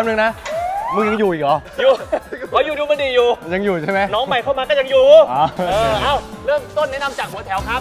ป๊บนึงนะแป๊บนึงนะ มึงยังอยู่อีกเหรอ อยู่เขาอยู่ดูมันดีอยู่ ยังอยู่ใช่ไหมน้องใหม่เข้ามาก็ยังอยู่อ๋อเออ เอ้า เริ่มต้นแนะนำจากหัวแถวครับ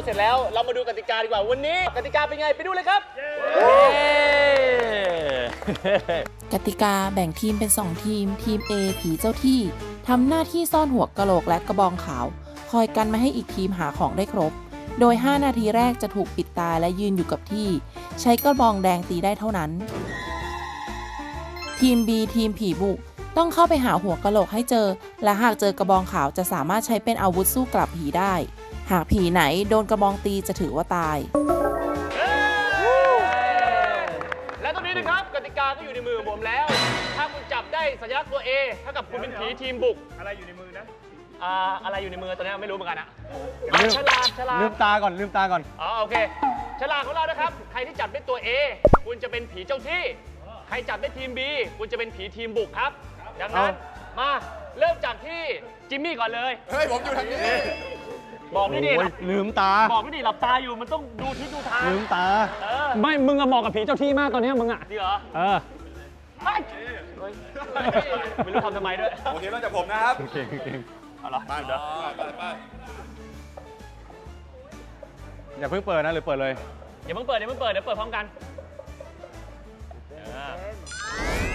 ตัวเสร็จแล้ว เรามาดูกติกาดีกว่าวันนี้ กติกาเป็นไงไปดูเลยครับเย้กติกาแบ่งทีมเป็น 2 ทีม ทีม A ผีเจ้าที่ทำหน้าที่ซ่อนหัวกะโหลกและกระบองขาว คอยกันไม่ให้อีกทีมหาของได้ครบ โดย 5 นาทีแรกจะถูกปิดตาและยืนอยู่กับที่ ใช้กระบองแดงตีได้เท่านั้น ทีม B ทีมผีบุกต้องเข้าไปหาหัวกะโหลกให้เจอ และหากเจอกระบองขาวจะสามารถใช้เป็นอาวุธสู้กลับผีได้ หากผีไหนโดนกระบองตีจะถือว่าตาย และตอนนี้นะครับกติกาก็อยู่ในมือของผมแล้ว ถ้าคุณจับได้สัญลักษณ์ตัว A เท่ากับคุณเป็นผีทีมบุกอะไรอยู่ในมือนะอ่าอะไรอยู่ในมือตอนนี้ไม่รู้เหมือนกันอะลือะมฉลากฉลากลืมตาก่อนลืมตาก่อนอ๋อโอเคฉลากของเรานะครับ ใครที่จับได้ตัว A คุณจะเป็นผีเจ้าที่ ใครจับได้ทีม B คุณจะเป็นผีทีมบุกครับดังนั้นมาเริ่มจากที่จิมมี่ก่อนเลย เฮ้ย ผมอยู่ทางนี้ บอกด้วยดิโอ้ยลืมตา บอกด้วยดิหลับตาอยู่มันต้องดูทิศดูทางลืมตา เออไม่ มึงอะเหมาะกับผีเจ้าที่มากตอนนี้มึงอะดีเหรอเออ เฮ้ยเฮ้ยไม่รู้ทำทำไมด้วยโอเคเริ่มจากผมนะครับเก่งเก่งเอาล่ะไปไปไปอย่าเพิ่งเปิดนะหรือเปิดเลย อย่าเพิ่งเปิดอย่าเพิ่งเปิดเดี๋ยวเปิดพร้อมกันเออ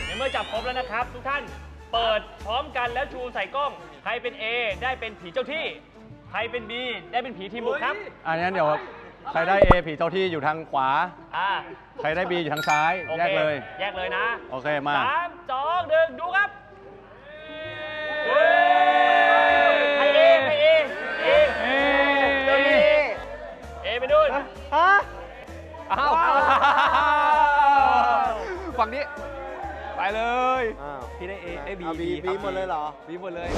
ในเมื่อจับครบแล้วนะครับ ทุกท่านเปิดพร้อมกันแล้วชูใส่กล้อง ใครเป็น A ได้เป็นผีเจ้าที่ใค รเป็น B ได้เป็นผีทีมบุกครับ อันนี้นเดี๋ยวใครได้ A ผีเจ้าที่อยู่ทางขวา อ่า ใครได้ B อยู่ทางซ้าย โอแยเคกเลย แยกเลยนะโอเคมา สามสองหนึ่งดูครับใครเอใครเอเอเอเอไปดูนอ้าวฝั่งนี้ ไปเลย พี่ได้เอไอบีบีบีหมดเลยเหรอบีหมดเลย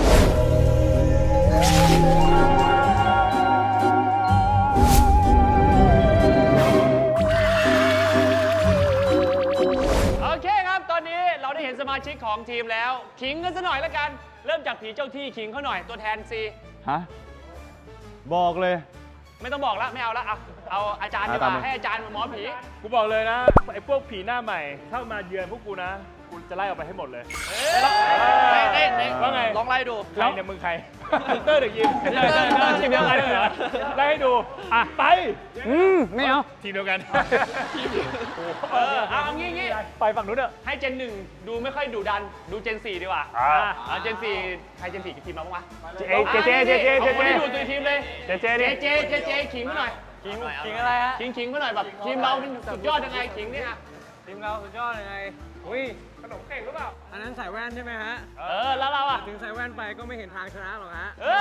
โอเคครับ ตอนนี้เราได้เห็นสมาชิกของทีมแล้ว ขิงกันซะหน่อยละกัน เริ่มจากผีเจ้าที่ขิงเขาหน่อยตัวแทนซีฮะ บอกเลย ไม่ต้องบอกละไม่เอาละเอาเอาอาจารย์ดีกอะตามว่ามาให้อาจารย์เป็นหมอผี กูบอกเลยนะไอ้พวกผีหน้าใหม่ถ้ามาเยือนพวกกูนะกูจะไล่ออกไปให้หมดเลยเอ้ยเอ้ยเอ้ยว่าไงลองไล่ดู ใครเนี่ยมึงใคร เตอร์เด็กยิมเตอร์เตอร์เตอร์ทีมเดียวกันเหรอไล่ให้ดูอะไปอืมไม่เอาทีมเดียวกันเออเอางี้งี้ไปฝั่งนู้นเถอะให้เจนหนึ่งดูไม่ค่อยดุดันดูเจนสี่ดีกว่าอ่าเจนสี่ใครเจนสี่กี่ทีมมาบ้างวะเอ้ยเจเจเจเจเจเอาคนเจที่ดูตัวทีมเลยเจเจเจเจเจเจขิงเขาหน่อยขิงขิงอะไรฮะขิงขิงเขาหน่อยแบบทีมเราเป็นสุดยอดยังไงขิงเนี่ยทีมเราสุดยอดยังไงอุ้ยขนมเข่งหรือเปล่าอั นนั้นใส่แว่นใช่ไหมฮะเออแล้วเราอะถึงใส่แว่นไปก็ไม่เห็นทางชนะหรอกฮะเอ้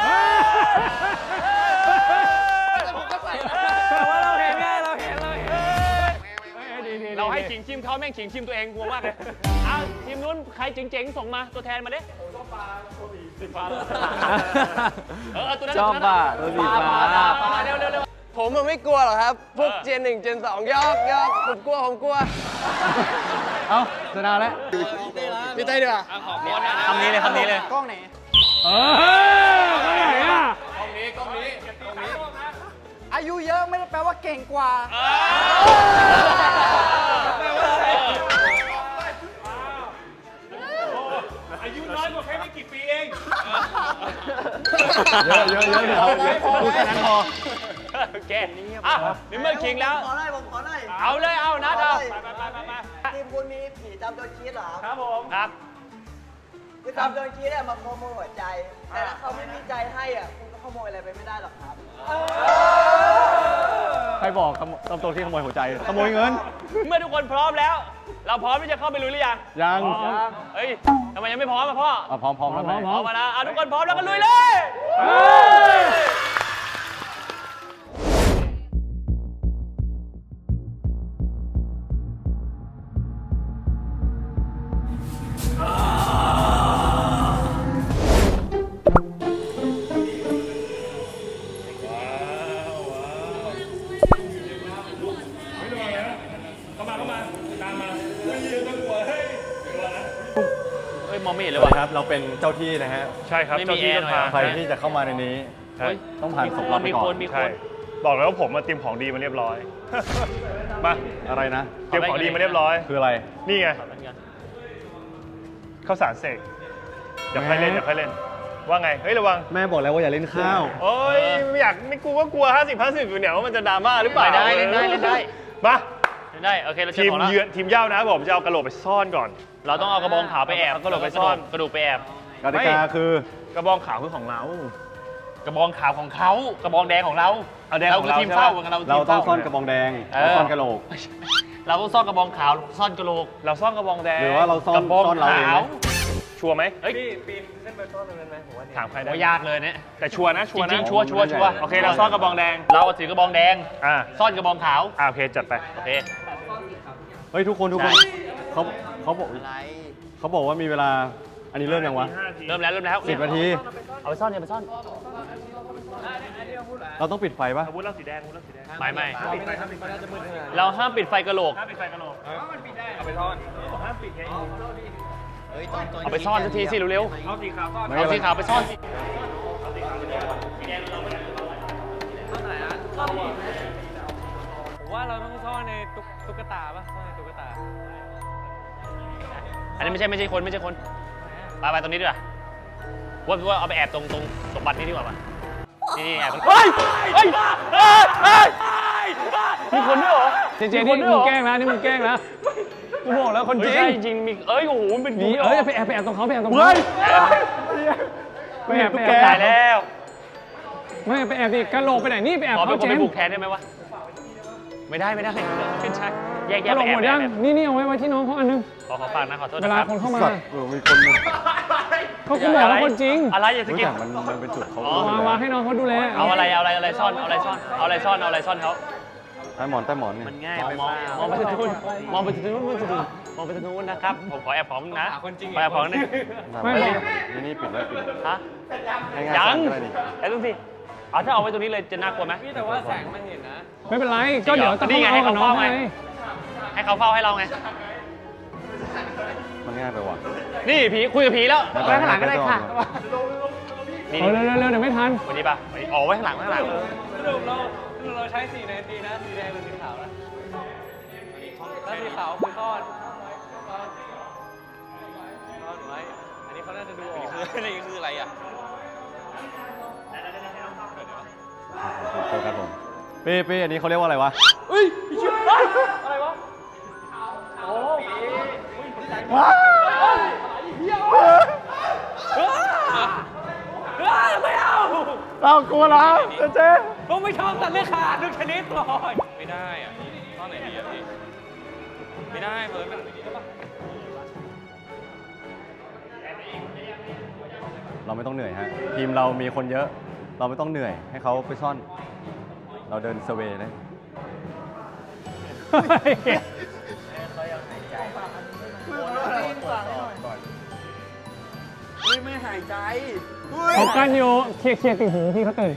ยแต่ว่าเราเห็นไงเราเห็นเราเห็นเราให้ขิงชิมเขาแม่งขิงชิมตัวเองกลัวมากเลยเอาทีมนู้นใครเจ๋งๆส่งมาตัวแทนมาดิสีฟ้าเออเอาตัวนั้นชอบตัวนั้นป่ะตัวสีฟ้าปลาเร็วเร็วเร็วผมมันไม่กลัวหรอกครับ พวกเออเจนหนึ่งเจนสองยอกยอกผมกลัวผมกลัว เอ้าชนะแล้ว พี่เต้ยดีกว่าคำนี้เลยคำนี้เลยเออไปไหนอะอายุเยอะไม่ได้แปลว่าเก่งกว่าอายุน้อยกว่าแค่ไม่กี่ปีเองเยอะเยอะเยอะเดี๋ยวพูดแค่นั้นพอโอเคอะในเมื่อขิงแล้วขอหน่อยผมขอหน่อยเอาเลยเอานัดเอา ทีมคุณมีผีจำโดนคิดเหรอครับผม ครับ คือจำโดนคิดอะมาขโมยหัวใจ แต่ถ้าเขาไม่มีใจให้อะคุณก็ขโมยอะไรไปไม่ได้หรอกครับ ใครบอกขโมยตำตัวที่ขโมยหัวใจ ขโมยเงิน เมื่อทุกคนพร้อมแล้ว เราพร้อมที่จะเข้าไปลุยหรือยังยังเฮ้ยทำไมยังไม่พร้อมอะพ่ออะพร้อมพร้อมแล้วไหมพร้อมมาแล้วอะทุกคนพร้อมแล้วก็ลุยเลย เราเป็นเจ้าที่นะฮะใช่ครับไม่มีเจ้าที่แอร์เจ้าทางหน่อยใครที่จะเข้ามาในนี้ ใช่ต้องผ่านศพเราไปก่อนมีคใช่น บอกเลยว่าผมมาเตรียมของดีมาเรียบร้อย มาอะไรนะ เตรียมของดีมาเรียบร้อย คืออะไร นี่ไงข้าวสารเสกอย่าใครเล่นอย่าใครเล่น ว่าไง เฮ้ยระวัง แม่บอกแล้วว่าอย่าเล่นข้าว โอ้ยไม่อยากไม่กลัวก็กลัว 50 50อยู่เนี่ยว่ามันจะดราม่าหรือเปล่าได้เล่นได้เล่นได้ มาได้ โอเค เราเจทีอมของแล้วเยือนทีมเย่านะผมจะเอากระโหลกไปซ่อนก่อน เราต้องเอากระบองขาวไปแอบเอากระโหลกไปซ่อน กระดูกไปแอบ กติกาคือ กระบองขาวคือของเรา กระบองขาวของเขากระบองแดงของเราเอาแดงเราของคือเราทีมใช่ปะเฝ้าของเราเราทีมต้องเฝ้าซ่อนกระบองแดงเออเราซ่อนกระโหลก เราต้องซ่อนกระบองขาวซ่อนกระโหลก เราซ่อนกระบองแดงหรือว่าเราซ่อนกระบองซ่อนเราเองขาวไหมชัวร์ไหมเฮ้ยถามใครได้ว่ายากเลยเนี่ยแต่ชัวร์นะชัวร์จรินะงๆชัวร์ชัวร์ชัวร์โอเคเราซ่อนกระบองแดง เราถือกระบองแดงอ่าซ่อนกระบองขาวอ่าโอเคจัดไปโอเคเฮ้ยทุกคนทุกคนใช่เขาเขาบอกเขาบอกว่ามีเวลา อันนี้เริ่มยังวะเริ่มแล้วเริ่มแล้วสิบนาที เอาไปซ่อนเนี่ยไปซ่อน เราต้องปิดไฟปะอาวุธเราสีแดงอาวุธเราสีแดงไม่ไม่ปิดไฟครับปิดไฟน่าจะมืดขนาดเราห้ามปิดไฟกระโหลกถ้าปิดไฟกระโหลกเอามันปิดได้เอาไปซ่อนห้ามปิดไงเอาไปซ่อนสักทีสิเร็วเอาสีขาวซ่อนๆเอาสีขาวไปซ่อนสิผมว่าเราต้องซ่อนในตุ๊กตุ๊กตาป่ะซ่อนในตุ๊กตาอันนี้ไม่ใช่ไม่ใช่คนไม่ใช่คน ไปไปตรงนี้ดีกว่าว่าว่าเอาไปแอบตรงตรงสมบัตินี้ดีกว่าป่ะนี่นี่แอบตรงเฮ้ยเฮ้ยเฮ้ยเฮ้ยมีคนด้วยเหรอเจเจนี่มึงแกล้งนะนี่มึงแกล้งนะกูบอกแล้วคนจไม่ริงใช่จริงมีเอ้ยโอ้โหมันเป็นหนีเอ้ยไปแอบไปแอบตรงเขาไปแอบตรงเขาเฮ้ยไปแอบไปแอแกบตายแล้วไม่ไปแอบดิกระโหลกไปไหนนี่ไปแอบขอเป็เขานคนเจไปมบุกแทนได้ไหมวะไม่ได้ไม่ได้ไม่ใช่ แยกกแยระกโหลไปกแอหมบดยังแอบนี่นี่เอาไว้ไว้ที่น้องเขาอันนึง ขอขอฝากนะขอโทษเวนะลาครับคนเข้ามา สัตว์เออมีคนหนึงเขากูบอกแล้วคนจริงอะไรอย่าสรู้กิป จักมันมันเป็นจุดเขาอ๋อ วางวางให้น้องเขาดูแลเอาอะไรเอาอะไรเอาอะไรซ่อนเอาอะไรซ่อนเอาอะไรซ่อนเอาอะไรซ่อนเขาใต้หมอนใต้หมอนเนี่ยง่ายไปมองมองไปทางนู้นมองไปทางนู้นมองไปทางนู้นมองไปทางนู้นนะครับผมขอแอบของมึงนะขอแอบของนึงไม่บอกนี่นี่ปิดแล้วปิดฮะให้ง่ายยัสั่งนก็ได้ดิไอ้ตรงสิเอาถ้าเอาไว้ตรงนี้เลยจะน่ากลัวไหม ไม่เป็นไรก็เดี๋ยวจะนี่ไงเอากับน้องให้ไงเขาเฝ้าไง ให้เขาเฝ้าให้เราไง มันง่ายไปว่ะ นี่ผีคุยกับผีแล้วไม่ไว้ข้างหลังก็ได้ค่ะนี่เอาเร็วเร็วเร็วเดี๋ยวไม่ทัน วันนี้ป่ะวันนี้อ๋อไว้ข้างหลังไว้ข้างหลังเราใช้สีในดีนะสีแดงหรือสีขาวนะถ้าสีขาวคือซ่อนซ่อนไว้ อันนี้เขาน่าจะดูออกนี่คืออะไรอะโฟกัสผมเป้เป้อันนี้เขาเรียกว่าอะไรวะเเรากลัวแล้วเจ๊ผมไม่ชอบสัตว์เลือยคลานทุกชนิดเลยไม่ได้อะซ่อนไหนดีอะพี่ไม่ได้เฟิร์สแบบนี้ได้ปะเราไม่ต้องเหนื่อยฮะทีมเรามีคนเยอะ เราไม่ต้องเหนื่อยให้เขาไปซ่อน เราเดินเซเวย์เลย ไม่หายใจเขากั้นอยู่เคลียร์เคลียร์ติ่งหูพี่เขาตื่น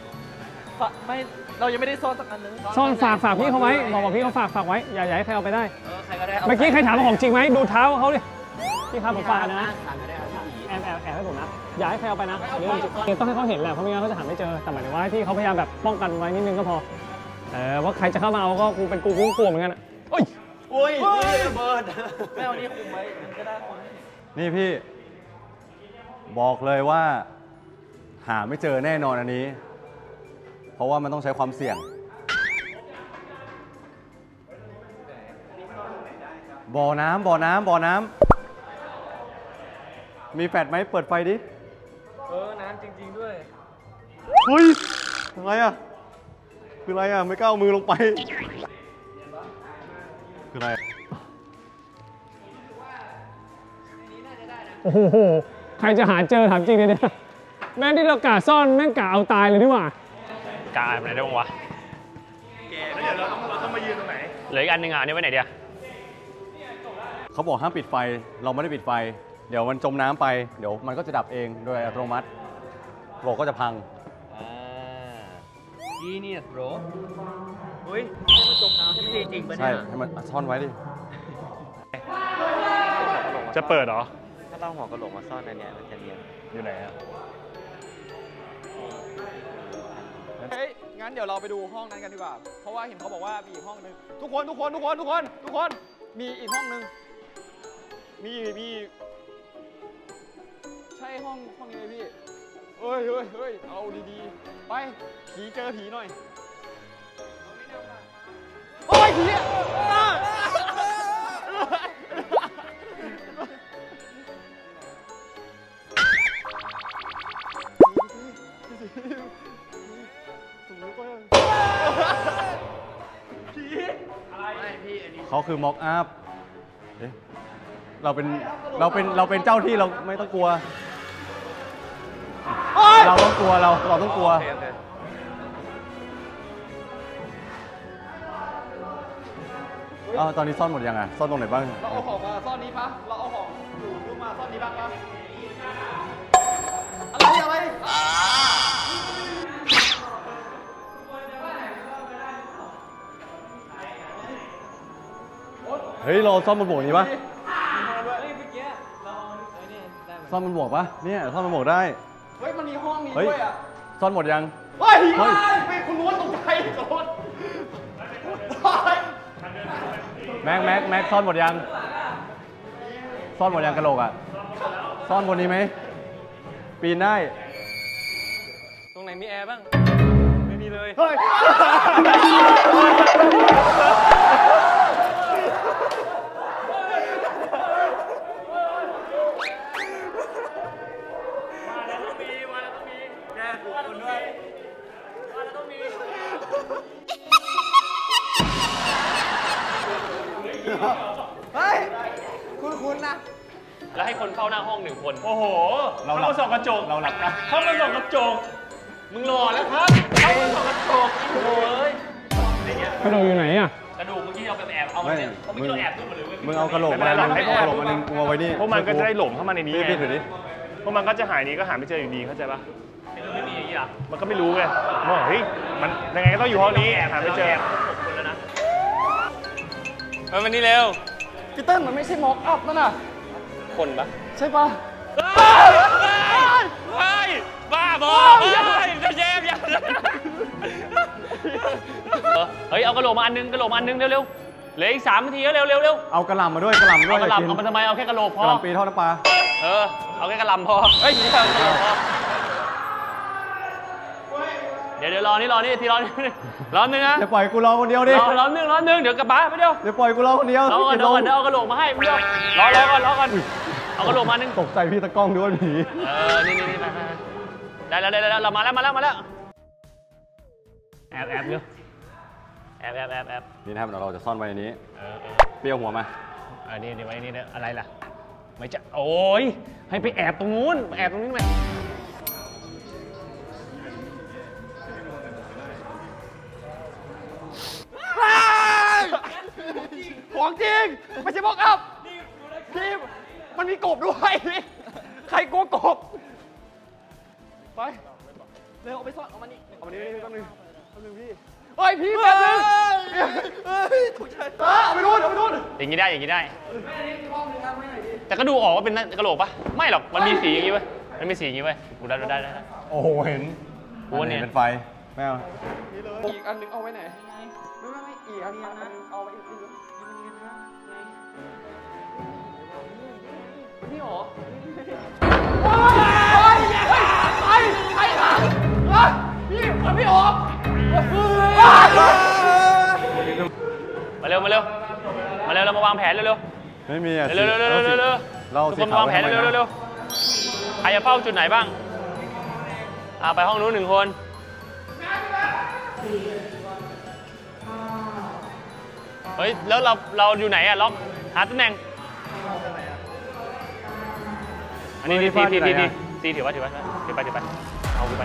ไม่ เรายังไม่ได้ซ่อนสักอันนึงซ่อนฝากฝากพี่เขาไว้บอกบอกพี่เขาฝากฝากไว้อย่าอย่าให้ใครเอาไปได้ เออใครก็ได้าเมื่อกี้ใครถามว่าของจริงไหมดูเท้าเขาดิพี่ครับผมฝากนะ สั่งก็ได้ครับพี่แอบแอบแอบให้ผมนะ อย่าให้ใครเอาไปนะเรื่องจริงต้องให้เขาเห็นแหละเพราะไม่งั้นเขาจะหาไม่เจอ แต่หมายถึงว่าที่เขาพยายามแบบป้องกันไว้นิดนึงก็พอ เออว่าใครจะเข้ามาเอาก็กูเป็นกูกูก็กลัวเหมือนกันอะเอ้ย อุ้ยระเบิด ไม่เอานี่คุมไว้มันก็ได้คน นี่พี่บอกเลยว่าหาไม่เจอแน่นอนอันนี้ เพราะว่ามันต้องใช้ความเสี่ยง บ่อน้ำบ่อน้ำบ่อน้ำมีแฟลชไหมเปิดไฟดิ เออ น้ำจริง ๆ ด้วย เฮ้ยอะไรอะ คืออะไรอะ ไม่กล้าเอามือลงไป คืออะไร โอ้โหใครจะหาเจอถามจริงเลยเนี่ยแม่งที่เรากาซ่อนแม่งกาเอาตายเลยดีกว่ากายไปไหนได้บ้างวะแล้วเดี๋ยวเราต้องเราต้องมายืนตรงไหนเหลืออีกอันหนึงอะอันนี่ไว้ไหนเดียวเขาบอกห้ามปิดไฟ เราไม่ได้ปิดไฟ เดี๋ยวมันจมน้ำไป เดี๋ยวมันก็จะดับเองโดยอัตโนมัติโลกก็จะพังอ่า genius bro อุ้ยมันจมน้ำให้มันจริงปะใช่ เนี่ยให้มันซ่อนไว้ดิ จะเปิดเหรอ ถ้าเราหัวกระโหลกมาซ่อนในเนี้ยมันจะเนียนอยู่ไหนอะเฮ้ย งั้นเดี๋ยวเราไปดูห้องนั้นกันดีกว่า เพราะว่าเห็นเขาบอกว่ามีอีกห้องนึง ทุกคน ทุกคน ทุกคน ทุกคน ทุกคน มีอีกห้องนึง มีมี ใช่ห้องห้องนี้ไหมพี่เฮ้ยเฮ้ยเฮ้ยเอาดีๆ ไป ผีเจอผีหน่อย โอ้ยผีอะอะ เขาคือม็อกอัพเอ๊ะเราเป็นเราเป็นเราเป็นเจ้าที่เราไม่ต้องกลัว เราต้องกลัวเราเราต้องกลัว อ้าวตอนนี้ซ่อนหมดยังอะซ่อนตรงไหนบ้าง เราเอาของมาซ่อนนี้ปะเราเอาของอยู่รูปมาซ่อนนี้บ้างปะอะไรอะไร เฮ้ยเราซ่อนบนโบกนี้ปะซ่อนบนโบกปะเนี่ยซ่อนบนโบกได้ เฮ้ยมันมีห้องนี้เฮ้ยด้วยอะซ่อนหมดยัง เฮ้ยเฮ้ยไม่คุณรู้ว่าตกใจโดนแม็กแม็กแม็กซ่อนหมดยังซ่อนหมดยังกระโหลกอะซ่อนบนนี้ไหมปีนได้ ตรงไหนมีแอร์บ้าง ไม่มีเลย เฮ้ย นะ แล้วให้คนเข้าหน้าห้องหนึ่งคน โอ้โหเราหลับ เข้ามาส่องกระจกเราหลับนะเข้ามาส่องกระจก มึงรอแล้วครับเข้ามาส่องกระจกโอ้ยกระโดดอยู่ไหนอะ กระดูกเมื่อกี้เอาไปแอบเอามาเนี่ยเขาะเมื่อกี้เราแอบดูหมดเลยเว้ยมึงเอากระโหลกไม่มาเป็นไรหนึ่งหรอกให้เอากระโหลกมาหนึ่งกูเอาไว้นี่พวกมันก็จะได้หลงเข้ามาในนี้พี่ไงพี่ถือดิพวกมันก็จะหายนี้ก็หาไม่เจออยู่ดีเข้าใจปะคือไม่มีอย่างนี้อะมันก็ไม่รู้ไงว่าเฮ้ยมันยังไงก็ต้องอยู่ห้องนี้หาไม่เจอ คนแล้วนะเออวันนี้เร็ว พีเติ้ลมันไม่ใช่ม็อกอัพนั่นน่ะ คนปะใช่ปะเฮ้ยบ้าบอเฮ้ยจะแย่ยังเฮ้ยเอากระโหลกมาอันนึงกระโหลกมาอันนึงเร็วๆเหลืออีกสามนาทีแล้วเร็วเร็วเร็วเอากระหล่ำมาด้วยกระหล่ำมาด้วเอายกระหลำกินเอามาทำไมเอาแค่กระโหลกพกอระหล่ำปีทอดน้ำปลาเออเอาแค่กระหลำพอเฮ้ยไม่ใช่เอากระโหลกพอ เดี๋ยวเดี๋ยวรอนี่รอนี่ทีรอนี่รอนึงนะอย่าปล่อยกูรอคนเดียวดิรอรอนึงรอนึงเดี๋ยวกลับบ้านไปเดี๋ยวอย่าปล่อยกูรอคนเดียวรอก่อนกิรอก่อนลงเดี๋ยวเอากระโหลกมาให้เดี๋ยวรอรอก่อนรอก่อนเอากระโหลกมานึงตกใจพี่ตะกล้องด้วยผีเออนี่นี่นี่ไปไปไปได้แล้วได้แล้วเรามาแล้วมาแล้วมาแล้วแอบแอบเร็วแอบแอบแอบแอบนี่นะครับเดี๋ยวเราจะซ่อนไว้ในนี้เออเออเปรี้ยวหัวมาอันนี้นี่ไว้นี่เนี่ยอะไรล่ะไม่จะโอ้ยให้ไปแอบตรงนู้นแอบตรงนี้ไหม ของจริง ไม่ใช่บอกอัพทีมมันมีกบด้วย ใครกลัวกบ ไป เร็วเอาไปซ่อนเอามานี่เอามานี่นี่แป๊บนึงแป๊บนึงพี่เฮ้ยพี่แป๊บนึงเฮ้ยถูกใจเอาไปนู่นเอาไปนู่นอย่างนี้ได้อย่างนี้ได้แต่ก็ดูออกว่าเป็นกระโหลกปะไม่หรอกมันมีสีอย่างนี้เว้ยมันมีสีอย่างนี้เว้ยดูได้ดูได้ได้ได้โอ้โหเห็นกูว่าเนี่ยเป็นไฟไม่เอาอีกอันหนึงเอาไว้ไหนไม่ไม่ไม่อีกอันนึงเอาไว้อีก หรอว้ายไปไปไปหลังเฮ้ยพี่มันไม่ออกมาเร็วมาเร็วมาเร็วเรามาวางแผนเร็วๆไม่มีอะเร็วๆเร็วๆเร็วๆเร็วเราทุกคนวางแผนเร็วเร็วๆใครจะเฝ้าจุดไหนบ้างอ่าไปห้องนู้นหนึ่งคนเฮ้ยแล้วเราเราอยู่ไหนอะล็อกหาตำแหน่ง นนี้นี่ซีซีซีซีซีถือไว่าถือไว่าถือไปถือไปเอาถือไป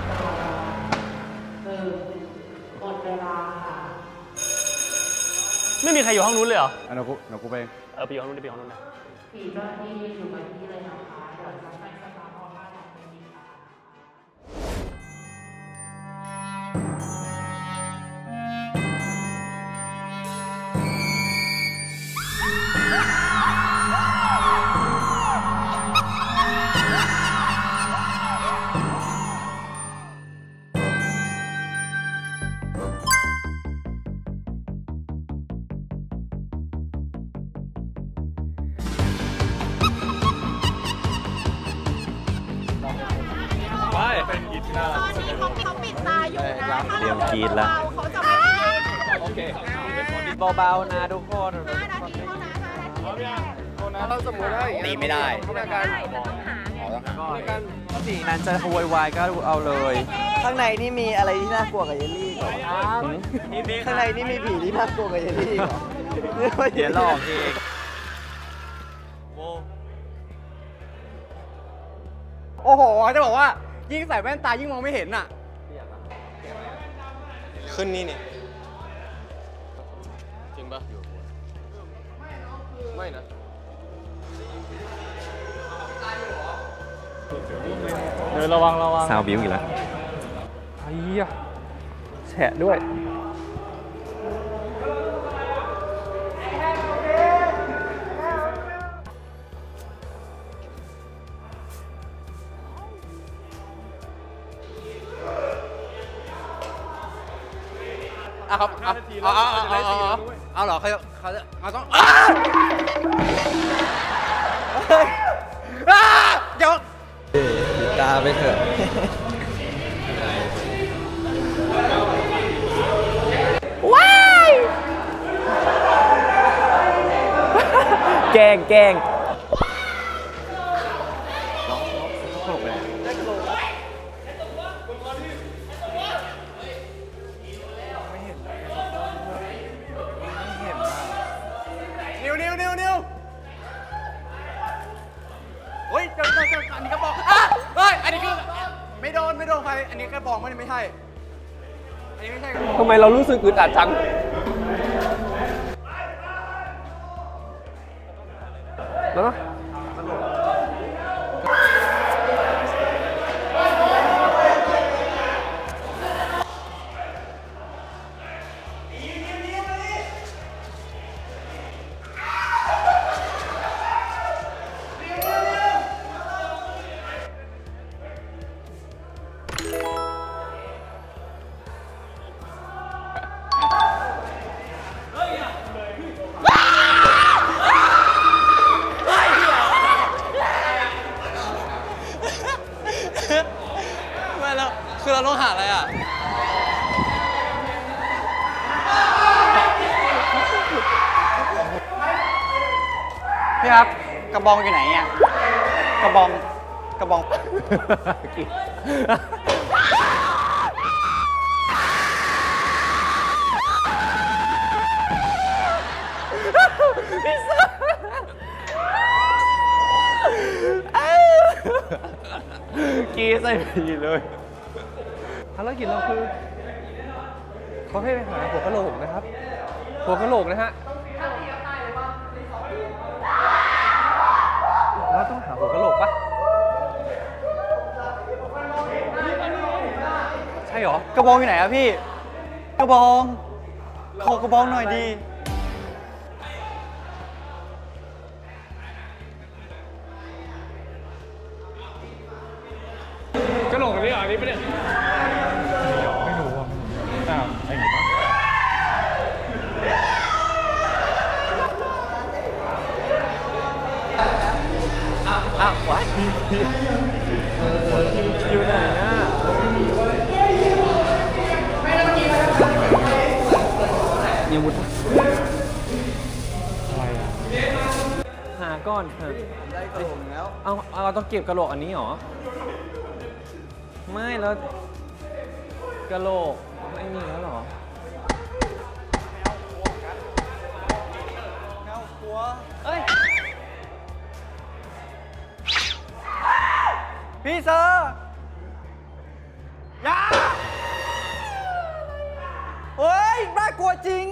ไม่มีใครอยู่ห้องนู้นเลยเหรออันนั้นกูเดี๋ยวกูไปเอง เออไปอยู่ห้องนู้นดิไปอยู่ห้องนู้นนะไป ตอนนี้เขาเขาปิดตาอยู่นะ ถ้าเตรียเรามกรีดแล้วเบาๆเขาจะไม่ได้โอเคเบาๆนะทุกคนห้านาทีเท่านั้นห้านาทีเราสมมติว่าตีไม่ได้ทำการได้แต่ต้องหาไงการสีนั้นจะโวยวายก็เอาเลย ข้างในนี่มีอะไรที่น่ากลัวกับเยลลี่ก่อนข้างในนี่มีผีที่น่ากลัวกับเยลลี่ก่อนเดี๋ยวหลอกเองโอ้โหจะบอกว่า ยิ่งใส่แว่นตายิ่งมองไม่เห็นอะ ขึ้นนี่นี่เดี๋ยวระวังระวัง ซาวบิ้วอีกแล้วไอ้ยะแฉะด้วย อะครับเอาเอาเอาเอาเอาเอาเอาเหรอเขาเขาจะเอาต้องอ้าเดี๋ยวปิดตาไปเถอะแกล้งแกล้ง เรารู้สึกอึดอัดจัง เหรอ กระบองอยู่ไหนอะพี่ กระบอง ขอกระบองหน่อยดี ก็บกระโหลกอันนี้เหรอ ไม่แล้วกระโหลกไม่มีแล้วหรอเอ้ย พี่เซอร์ยาเฮ้ยน่ากลัวจริง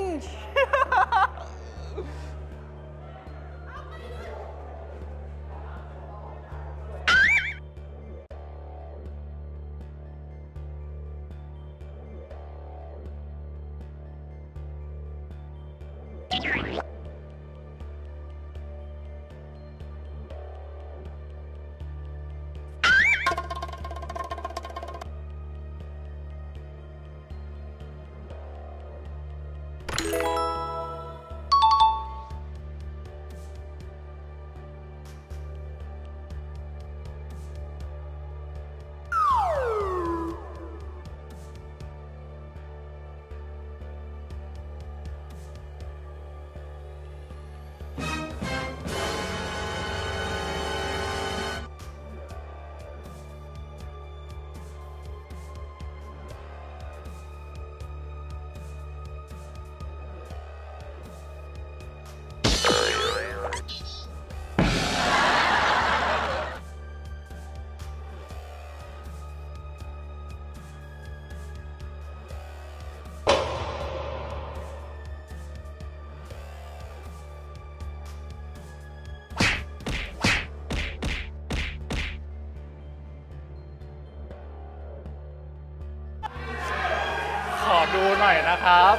นะครับ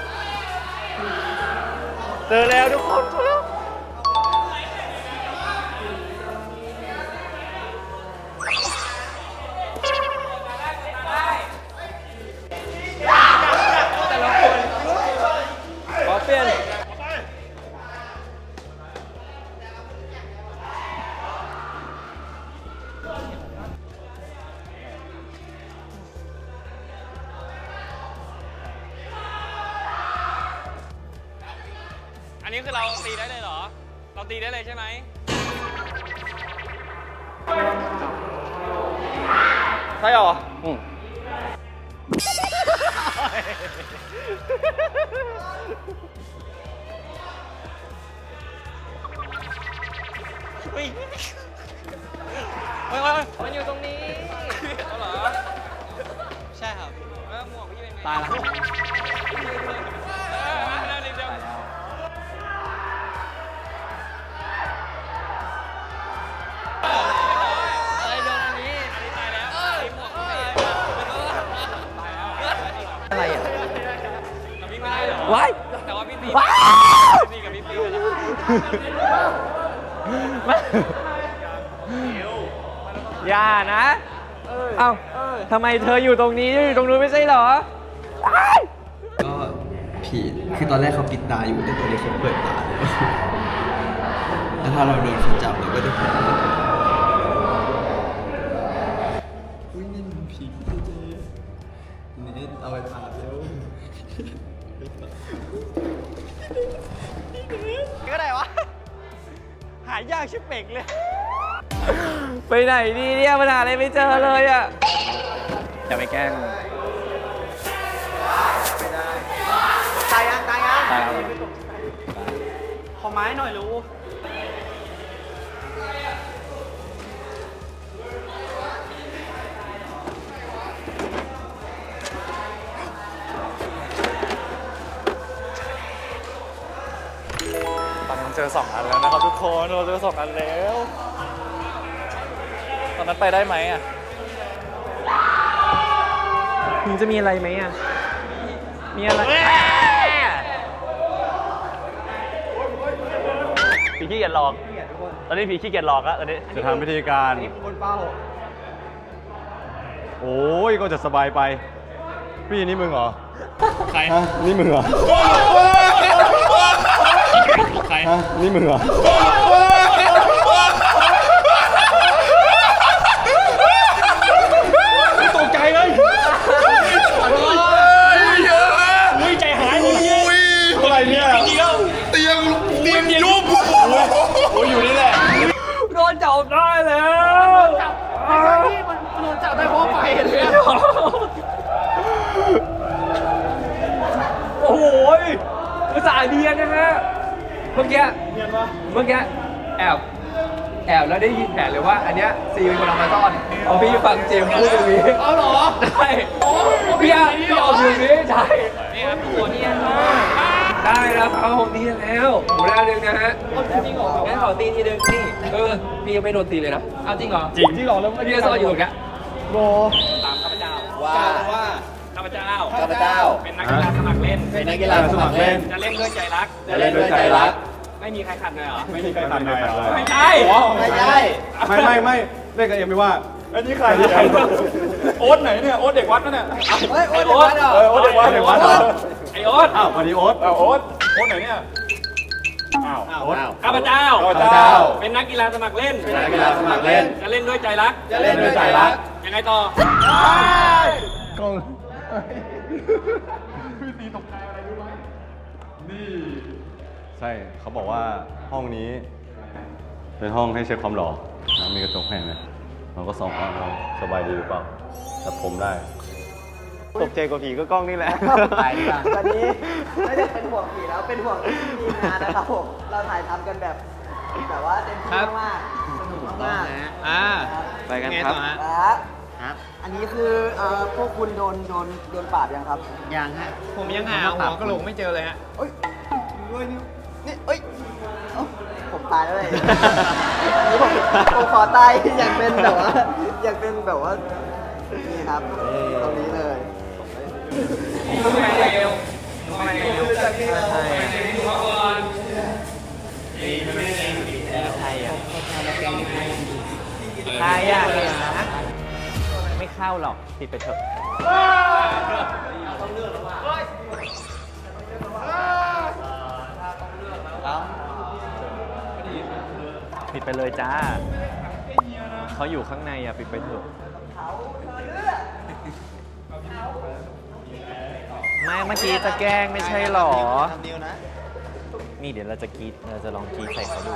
เจอแล้วทุก ตีได้เลยใช่ไหมใช่เหรอเฮ้ยเฮ้ยมันอยู่ตรงนี้เอาเหรอ ใช่ครับเออหมวกพี่เป็นไงตายละ แต่ว่าพี่ตีว้ายพี่ตีกับพี่ปิวนะอย่านะเอ้าทำไมเธออยู่ตรงนี้อยู่ตรงนู้นไม่ใช่เหรอ ก็ผีคือตอนแรกเขาปิดตาอยู่แต่ตอนนี้เขาเปิดตาแล้วแล้วถ้าเราโดนเขาจับเราก็จะเห็นายากชิบเป่งเลย ไปไหนดีเนี่ยมันหาอะไรไม่เจอเลยอะอย่าไปแกล้งตายยังตายยังตายแล้วขอไม้หน่อยรู้ เจอสองอันแล้วนะครับทุกคนเราเจอสองอันแล้วอนนั้นไปได้ไหมอะมึงจะมีอะไรไหมอะ มีอะไรผีขี้เกียจหลอก ตอนนี้ผีขี้เกียจหลอกแล้วตอนนี้จะทำพิธีการ คนเป้าโอ้ยก็จะสบายไป พี่นี่มึงเหรอ ใครฮะนี่มึงเหรอ ใคร นี่มึงเหรอ อพี่ยังไม่โดนตีเลยนะเอาจริงเหรอจริงที่หลอกแล้วพี่จะซ่อนอยู่ตรงเนี้ยว่าข้าพเจ้าข้าพเจ้า เป็นนักกีฬาสมัครเล่น เป็นนักกีฬาสมัครเล่น จะเล่นด้วยใจรัก จะเล่นด้วยใจรัก ไม่มีใครขัดเลยเหรอ ไม่มีใครตัดเลยเหรอไม่ใช่ไม่ใช่ไม่ไม่ไม่เล่นกับเอ็มไม่ว่าอันนี้ใครใครโอ๊ตไหนเนี่ย โอ๊ตเด็กวัดนั่นเนี่ยเฮ้ยไอโอ๊โอ๊ตตเหรอเออโอ๊ตเด็กวัดเด็กวัดไอโอ๊ตอ้าววันนี้โอ๊ตเอาโอ๊ตโอ๊ตไหนเนี่ย อ้าวโอ๊ตข้าพเจ้า ข้าพเจ้า เป็นนักกีฬาสมัครเล่น เป็นนักกีฬาสมัครเล่น จะเล่นด้วยใจรัก จะเล่นด้วยใจรัก ยังไงต่อกล้องใช่ เขาบอกว่าห้องนี้ เป็นห้องให้เช็คความหล่อนะมีกระจกให้ไหมเราก็ส่องว่าเราสบายดีหรือเปล่าแต่ผมได้ ตกใจกว่าผีก็กล้องนี่แหละไปดีกว่าวันนี้ไม่ได้เป็นห่วงผีแล้วเป็นห่วงทีมงานนะครับผมเราถ่ายทำกันแบบแบบว่าเต็มที่มากๆสนุกมากๆอ่าไปกันครับครับอันนี้คือเอ่อพวกคุณโดนโดนโดนปราบยังครับยังฮะผมยังหาหัวกระโหลกไม่เจอเลยฮะเอ้ยด้วยนี่นี่เอ้ยเอ้าผมตายแล้วเลยผมผมขอตายอยากเป็นแบบว่าอยากเป็นแบบว่านี่ครับตรงนี้ เลยทำไมเร็วทำไมเร็วใช่ใครอะไม่เข้าหรอกติดไปเถอะปิดไปเลยจ้า เขาอยู่ข้างในอะปิดไปเถอะ ไม่เมื่อกี้จะแกล้งไม่ใช่หรอ ทำนิ้วนะนี่เดี๋ยวเราจะกรีดเราจะลองกรีดใส่เขาดู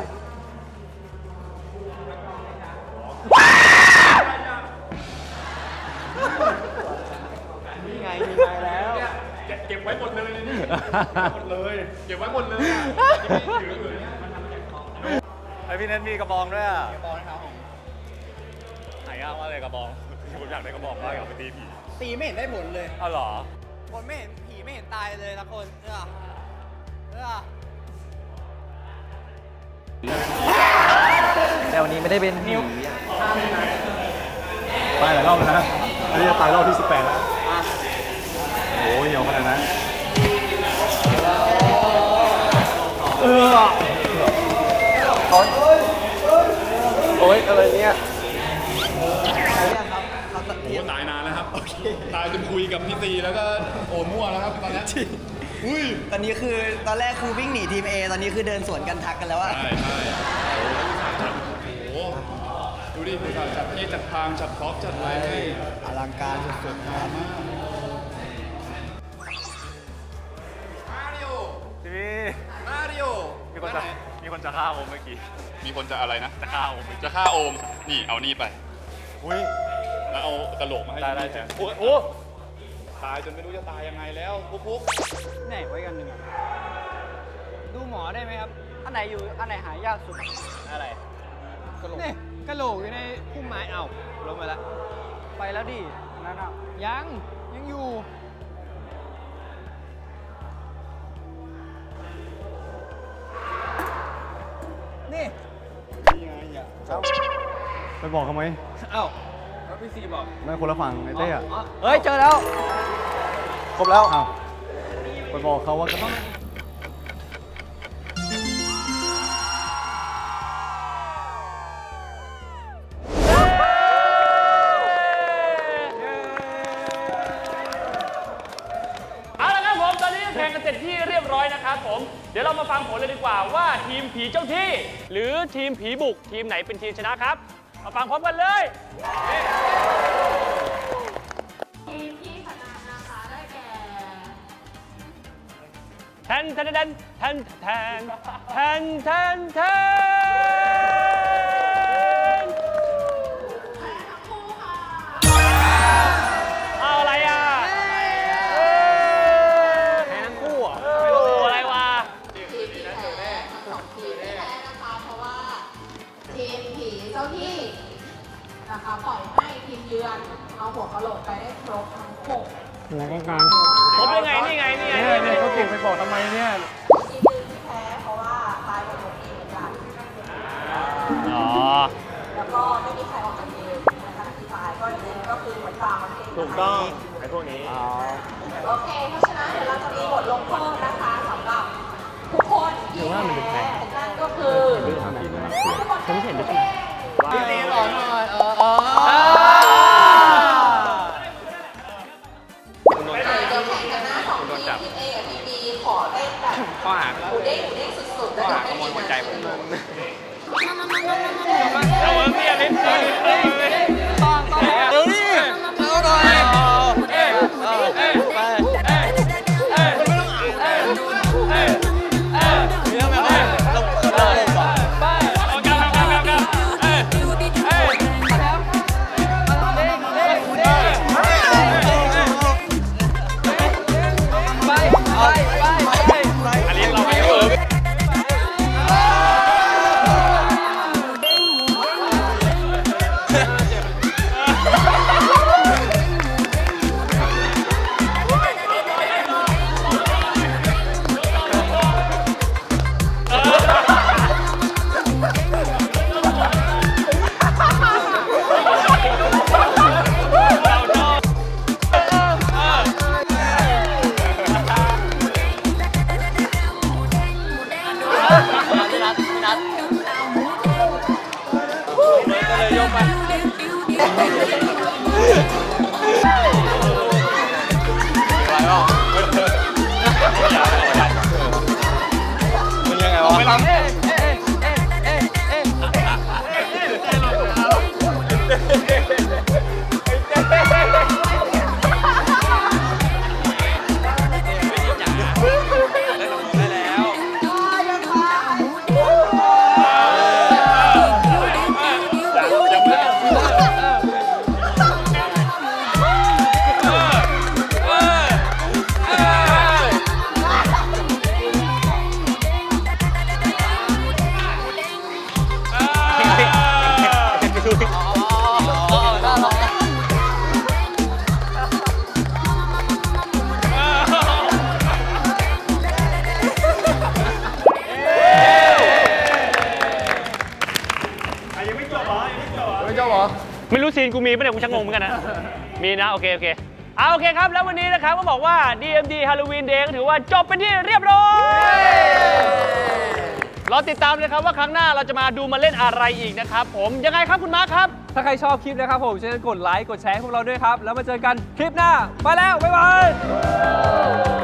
นี่ไงมีไงแล้วเก็บไว้หมดเลยนี่ หมดเลย เก็บไว้หมดเลยอะจะไม่ถืออื่นเนี่ยมันทำมาจากของไอพี่เน็ตมีกระบองด้วยอะ กระบองนะครับผม หายากมากเลยกระบองผมอยากได้กระบองมากอยากไปตีผี ตีไม่เห็นได้ผลเลยอ้าวเหรอ คนไม่เห็นผีไม่เห็นตายเลยละคน เออเออแต่วันนี้ไม่ได้เป็นผีตายหลายรอบแล้วนะอันนี้จะตายรอบที่ 18 แล้วโอ้ยเหี่ยวขนาดนั้นโอ๊ยอะไรเนี่ย โอ้ตายนานแล้วครับ ตายจนคุยกับพี่ตีแล้วก็โอ้มั่วแล้วครับตอนนี้อุ้ยตอนนี้คือตอนแรกคือวิ่งหนีทีม A ตอนนี้คือเดินสวนกันทักกันแล้วอะใช่ใช่โอ้โหดูดิจัดจัดที่จัดทางจัดพร็อพจัดอะไรให้อลังการสุดงานมากทีนี้มาริโอมีคนจะมีคนจะฆ่าผมเมื่อกี้มีคนจะอะไรนะจะฆ่าโอมจะฆ่าโอม นี่เอานี่ไปอุ้ย แล้วเอากระโหลกมาให้ได้ได้แทแทนนโอ้ยโอ้ตายจนไม่รู้จะตายยังไงแล้วพุกพุกไหนไว้กันหนึ่งอะดูหมอได้ไหมครับ อันไหนอยู่ อันไหนหายากสุด อะไรนี่กระโหลกอยู่ในพุ่มไม้เอ้าลงไปแล้ว ไปแล้วดินั่นอะยัง ยังอยู่ นี่ นี่ไงอะไปบอกเขาไหมเอ้าแล้ว พี่ซีบอกไม่คนละฝั่งไอ้เต้อะเฮ้ย เจอแล้ว ครบแล้วอ้าวไปบอกเขาว่าก็ต้องเอาละครับผม ตอนนี้แข่งกันเสร็จที่เรียบร้อยนะครับผม เดี๋ยวเรามาฟังผลเลยดีกว่าว่าทีมผีเจ้าที่ หรือทีมผีบุกทีมไหนเป็นทีมชนะครับ มาฟังพร้อมกันเลย ทีมที่ชนะนะคะได้แก่ แทนแทนแทนแทนแทนแทนแทนแทนเอาอะไรอะแพ้ทั้งคู่อะโอ้อะไรวะ ทีมผีแพ้สองทีมที่แพ้นะคะเพราะว่า ทีมผีเจ้าที่ นะคะปล่อยให้ทีมเยือนเอาหัวกะโหลกไปได้ครบทั้งหกผมยังไงนี่ไงนี่ไงนี่ไงเขาเก่งไปบอกทำไมเนี่ยทีมหนึ่งที่แพ้เพราะว่าตายกันหมดทีมเหมือนกันอ๋อแล้วก็ไม่มีใครออกจากเกมนะคะทีตายก็จริงก็คือเหมือนตามมันเองถูกต้องไอ้พวกนี้โอเคเพราะฉะนั้นเดี๋ยวเราจะมีบทลงโทษนะคะสำหรับทุกคนที่แพ้นั่นก็คือฉันเห็นด้วย พี่ซีหล่อหน่อยเออเออเดี๋ยวแข่งกันนะสองทีมทีมเอกับทีมบีขอเล่นแบบข้อหาหมูเด้งหมูเด้งสุดๆแล้วเดี๋ยวให้ทีมงานเอาเวิร์กเนี่ยเล่นเล่นเล่นเล่ ม่รู้ซีนกูมีปะเนี่ยกูชักงงเหมือนกันนะ มีนะ โอเค โอเคเอาโอเคครับ แล้ววันนี้นะครับก็บอกว่า DMD Halloween Day ก็ถือว่าจบเป็นที่เรียบร้อยเรอติดตามเลยครับว่าครั้งหน้าเราจะมาดูมาเล่นอะไรอีกนะครับผมยังไงครับคุณมาร์คครับ ถ้าใครชอบคลิปนะครับผมช่วยกดไลค์กดแชร์ให้พวกเราด้วยครับ แล้วมาเจอกันคลิปหน้า ไปแล้ว บ๊ายบาย